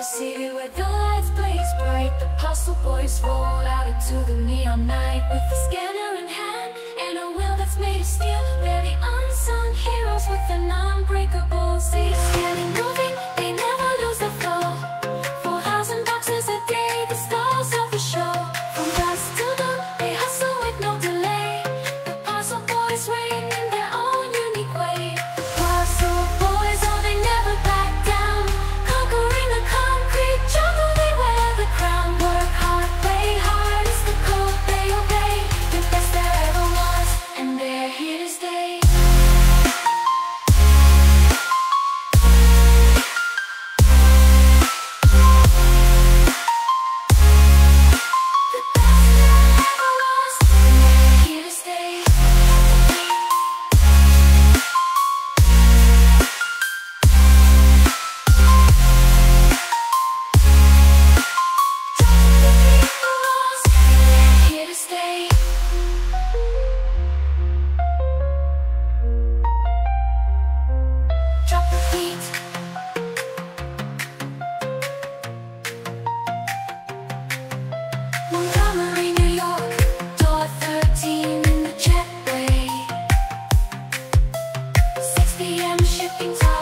the city where the lights blaze bright. The Parcel Boyz roll out into the neon night With a scanner in hand and a will that's made of steel. They're shipping time.